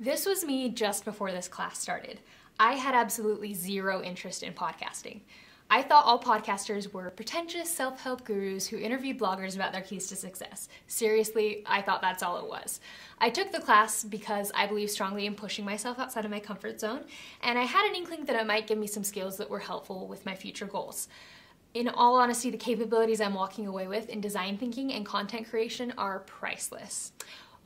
This was me just before this class started. I had absolutely zero interest in podcasting. I thought all podcasters were pretentious self help gurus who interviewed bloggers about their keys to success. Seriously, I thought that's all it was. I took the class because I believe strongly in pushing myself outside of my comfort zone, and I had an inkling that it might give me some skills that were helpful with my future goals. In all honesty, the capabilities I'm walking away with in design thinking and content creation are priceless.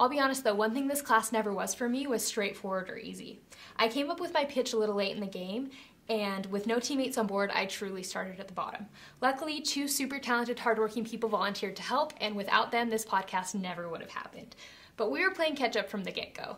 I'll be honest though, one thing this class never was for me was straightforward or easy. I came up with my pitch a little late in the game, and with no teammates on board, I truly started at the bottom. Luckily, two super talented, hardworking people volunteered to help, and without them, this podcast never would have happened. But we were playing catch up from the get go,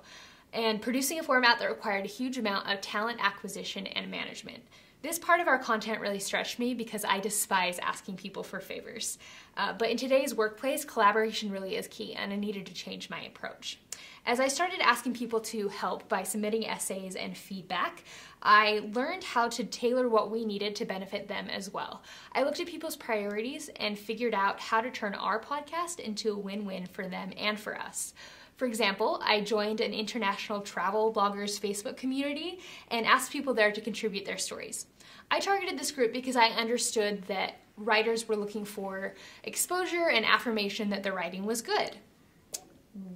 and producing a format that required a huge amount of talent acquisition and management. This part of our content really stretched me because I despise asking people for favors. Uh, but in today's workplace, collaboration really is key, and I needed to change my approach. As I started asking people to help by submitting essays and feedback, I learned how to tailor what we needed to benefit them as well. I looked at people's priorities and figured out how to turn our podcast into a win win for them and for us. For example, I joined an international travel bloggers Facebook community and asked people there to contribute their stories. I targeted this group because I understood that writers were looking for exposure and affirmation that their writing was good.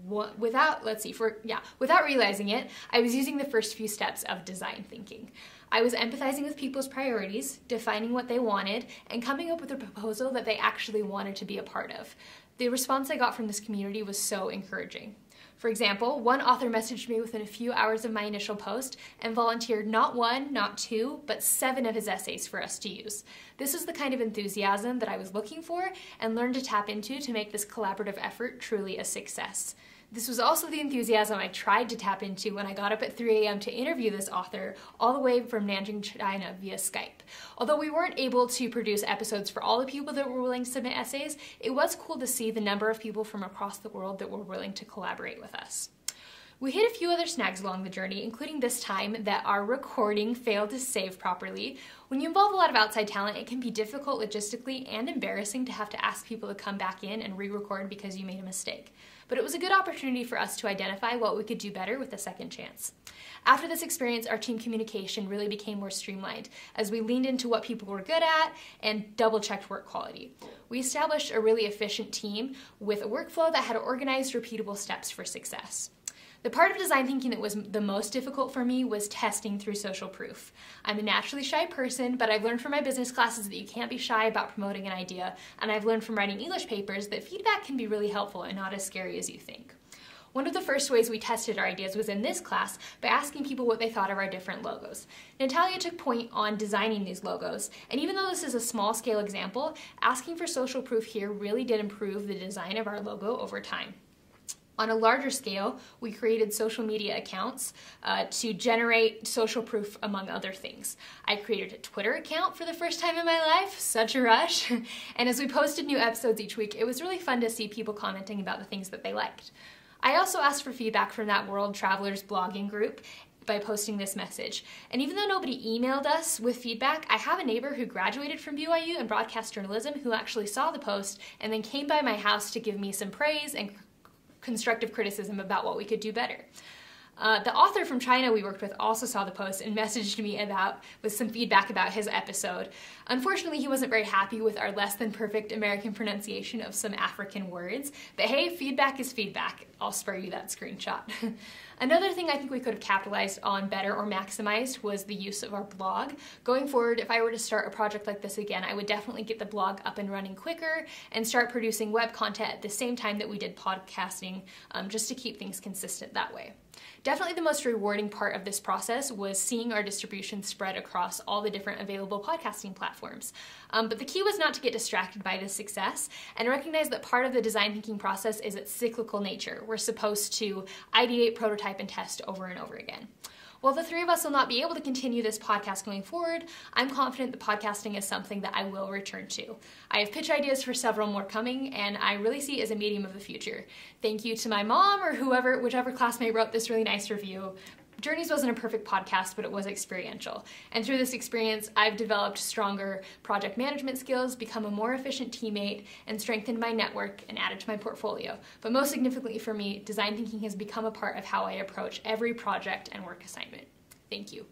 Without, let's see, for, yeah, without realizing it, I was using the first few steps of design thinking. I was empathizing with people's priorities, defining what they wanted, and coming up with a proposal that they actually wanted to be a part of. The response I got from this community was so encouraging. For example, one author messaged me within a few hours of my initial post and volunteered not one, not two, but seven of his essays for us to use. This is the kind of enthusiasm that I was looking for and learned to tap into to make this collaborative effort truly a success. This was also the enthusiasm I tried to tap into when I got up at 3 a.m. to interview this author all the way from Nanjing, China via Skype. Although we weren't able to produce episodes for all the people that were willing to submit essays, it was cool to see the number of people from across the world that were willing to collaborate with us. We hit a few other snags along the journey, including this time that our recording failed to save properly. When you involve a lot of outside talent, it can be difficult logistically and embarrassing to have to ask people to come back in and re record because you made a mistake but it was a good opportunity for us to identify what we could do better with a second chance. After this experience, our team communication really became more streamlined as we leaned into what people were good at and double checked work quality. We established a really efficient team with a workflow that had organized, repeatable steps for success. The part of design thinking that was the most difficult for me was testing through social proof. I'm a naturally shy person, but I've learned from my business classes that you can't be shy about promoting an idea, and I've learned from writing English papers that feedback can be really helpful and not as scary as you think. One of the first ways we tested our ideas was in this class by asking people what they thought of our different logos. Natalia took point on designing these logos, and even though this is a small scale example, asking for social proof here really did improve the design of our logo over time. On a larger scale, we created social media accounts uh, to generate social proof, among other things. I created a Twitter account for the first time in my life, such a rush. and as we posted new episodes each week, it was really fun to see people commenting about the things that they liked. I also asked for feedback from that World Travelers blogging group by posting this message. And even though nobody emailed us with feedback, I have a neighbor who graduated from BYU in broadcast journalism who actually saw the post and then came by my house to give me some praise and constructive criticism about what we could do better. Uh, the author from China we worked with also saw the post and messaged me about with some feedback about his episode. Unfortunately, he wasn't very happy with our less than perfect American pronunciation of some African words, but hey, feedback is feedback. I'll spare you that screenshot. Another thing I think we could have capitalized on better or maximized was the use of our blog. Going forward, if I were to start a project like this again, I would definitely get the blog up and running quicker and start producing web content at the same time that we did podcasting um, just to keep things consistent that way. Definitely the most rewarding part of this process was seeing our distribution spread across all the different available podcasting platforms. Um, but the key was not to get distracted by this success and recognize that part of the design thinking process is its cyclical nature. We're supposed to ideate, prototype, and test over and over again. While the three of us will not be able to continue this podcast going forward, I'm confident that podcasting is something that I will return to. I have pitch ideas for several more coming, and I really see it as a medium of the future. Thank you to my mom or whoever, whichever classmate wrote this really nice review. Journeys wasn't a perfect podcast, but it was experiential. And through this experience, I've developed stronger project management skills, become a more efficient teammate, and strengthened my network and added to my portfolio. But most significantly for me, design thinking has become a part of how I approach every project and work assignment. Thank you.